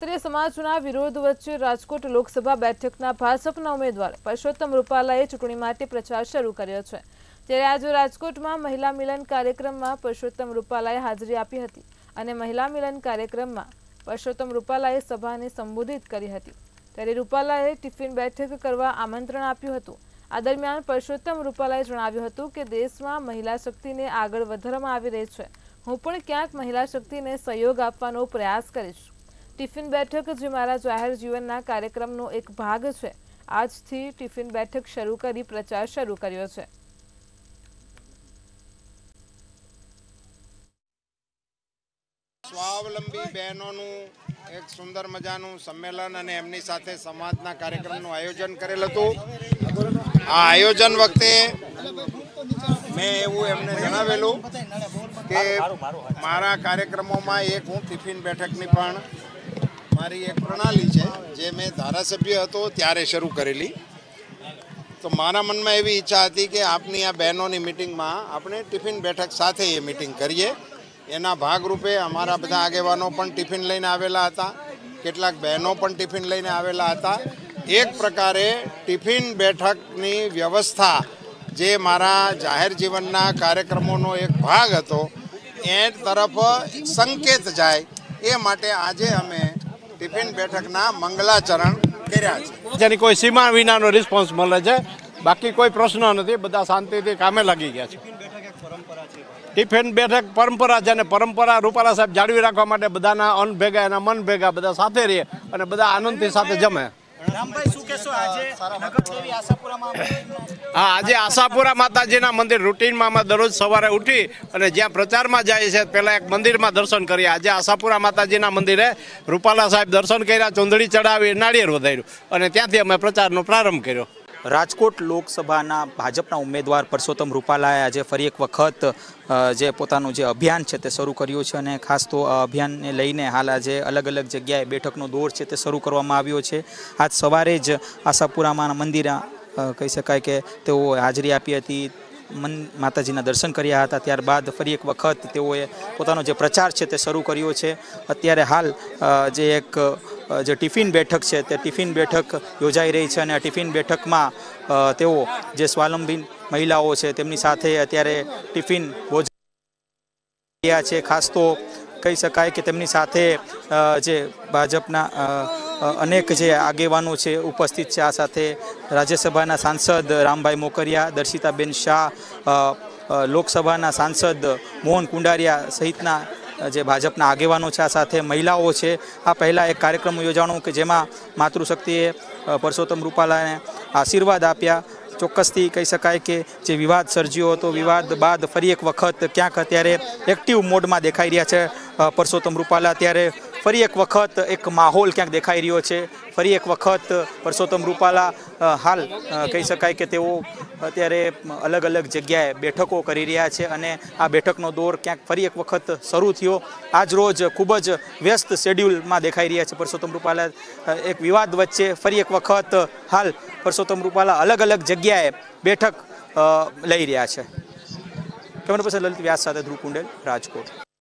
ક્ષત્રિય સમાજના વિરોધ વચ્ચે રાજકોટ લોકસભા બેઠકના ભાજપના ઉમેદવાર પરસોત્તમ રૂપાલાએ ચૂંટણી માટે પ્રચાર શરૂ કર્યો છે. ત્યારે આજે રાજકોટમાં મહિલા મિલન કાર્યક્રમમાં પરસોત્તમ રૂપાલાએ હાજરી આપી હતી અને મહિલા મિલન કાર્યક્રમમાં પરસોત્તમ રૂપાલાએ સભાને સંબોધિત કરી હતી. ત્યારે રૂપાલાએ ટિફિન બેઠક કરવા આમંત્રણ આપ્યું હતું. આ દરમિયાન પરસોત્તમ રૂપાલાએ જણાવ્યું હતું કે દેશમાં મહિલા શક્તિને આગળ વધારવામાં આવી રહી છે. હું પણ ક્યાંક મહિલા શક્તિને સહયોગ આપવાનો પ્રયાસ કરીશ. ટિફિન બેઠક જે મારા જાહેર જીવનના કાર્યક્રમનો એક ભાગ છે. આજથી ટિફિન બેઠક શરૂ કરી પ્રચાર શરૂ કર્યો છે. સ્વાવલંબી બહેનોનું એક સુંદર મજાનું સંમેલન અને એમની સાથે સમાજના કાર્યક્રમનું આયોજન કરેલ હતું. આ આયોજન વખતે મેં એવું એમને જણાવેલું કે મારા કાર્યક્રમોમાં એક હું ટિફિન બેઠકની પણ મારી એક પ્રણાલી છે, જે મેં ધારાસભ્ય હતો ત્યારે શરૂ કરેલી. તો મારા મનમાં એવી ઈચ્છા હતી કે આપની આ બહેનોની મિટિંગમાં આપણે ટિફિન બેઠક સાથે એ મિટિંગ કરીએ. એના ભાગરૂપે અમારા બધા આગેવાનો પણ ટિફિન લઈને આવેલા હતા. કેટલાક બહેનો પણ ટિફિન લઈને આવેલા હતા. એક પ્રકારે ટિફિન બેઠકની વ્યવસ્થા જે મારા જાહેર જીવનના કાર્યક્રમોનો એક ભાગ હતો, એ તરફ સંકેત જાય. એ માટે આજે અમે ટિફિન બેઠકના મંગલાચરણ કર્યા છે. જેની કોઈ સીમા વિનાનો રિસ્પોન્સ મળે છે. બાકી કોઈ પ્રશ્ન નથી બધા શાંતિથી કામે લાગી ગયા છે. ટિફિન બેઠક પરંપરા છે. અને પરંપરા રૂપાલા સાહેબ જાળવી રાખવા માટે બધાના અન્ન ભેગા એના મન ભેગા બધા સાથે રહે અને બધા આનંદથી સાથે જમે. રામભાઈ શું કહેશો આજે નગરસેવી આશાપુરામાં હા, આજે આશાપુરા માતાજીના મંદિર રૂટીનમાં અમે દરરોજ સવારે ઉઠી અને જ્યાં પ્રચારમાં જાય છે, પહેલાં એક મંદિરમાં દર્શન કરીએ. આજે આશાપુરા માતાજીના મંદિરે રૂપાલા સાહેબ દર્શન કર્યા, ચુંદડી ચડાવી, નાળિયેર વધાર્યું અને ત્યાંથી અમે પ્રચારનો પ્રારંભ કર્યો. રાજકોટ લોકસભાના ભાજપના ઉમેદવાર પરસોત્તમ રૂપાલાએ આજે ફરી એક વખત જે પોતાનું જે અભિયાન છે તે શરૂ કર્યું છે અને ખાસ તો અભિયાનને લઈને હાલ આજે અલગ અલગ જગ્યાએ બેઠકનો દોર છે તે શરૂ કરવામાં આવ્યો છે. આજ સવારે જ આશાપુરામાં મંદિર કહી શકાય કે તેઓ હાજરી આપી હતી, મન માતાજીના દર્શન કર્યા હતા, ત્યારબાદ ફરી એક વખત તેઓએ પોતાનો જે પ્રચાર છે તે શરૂ કર્યો છે. અત્યારે હાલ જે એક જે ટિફિન બેઠક છે તે ટિફિન બેઠક યોજાઈ રહી છે અને આ ટિફિન બેઠકમાં તેઓ જે સ્વાવલંબી મહિલાઓ છે તેમની સાથે અત્યારે ટિફિન ભોજન રહ્યા છે. ખાસ તો કહી શકાય કે તેમની સાથે જે ભાજપના અનેક જે આગેવાનો છે ઉપસ્થિત છે આ સાથે રાજ્યસભાના સાંસદ રામભાઈ મોકરિયા, દર્શિતાબેન શાહ લોકસભાના સાંસદ મોહન કુંડારિયા સહિતના જે ભાજપના આગેવાનો છે આ સાથે મહિલાઓ છે. આ પહેલાં એક કાર્યક્રમ યોજાણો કે જેમાં માતૃશક્તિએ પરસોત્તમ રૂપાલાને આશીર્વાદ આપ્યા. ચોક્કસથી કહી શકાય કે જે વિવાદ સર્જ્યો હતો, વિવાદ બાદ ફરી એક વખત ક્યાંક અત્યારે એક્ટિવ મોડમાં દેખાઈ રહ્યા છે. પરસોત્તમ રૂપાલા ત્યારે ફરી એક વખત એક માહોલ ક્યાંક દેખાઈ રહ્યો છે. ફરી એક વખત પરસોત્તમ રૂપાલા હાલ કહી શકાય કે તેઓ અત્યારે અલગ અલગ જગ્યાએ બેઠકો કરી રહ્યા છે અને આ બેઠકનો દોર ક્યાંક ફરી એક વખત શરૂ થયો. આજ રોજ ખૂબ જ વ્યસ્ત શેડ્યુલમાં દેખાઈ રહ્યા છે પરસોત્તમ રૂપાલા. એક વિવાદ વચ્ચે ફરી એક વખત હાલ પરસોત્તમ રૂપાલા અલગ અલગ જગ્યાએ બેઠક લઈ રહ્યા છે. કેમેરા પર્સન લલિત વ્યાસ સાથે ધ્રુવ કુંડેલ, રાજકોટ.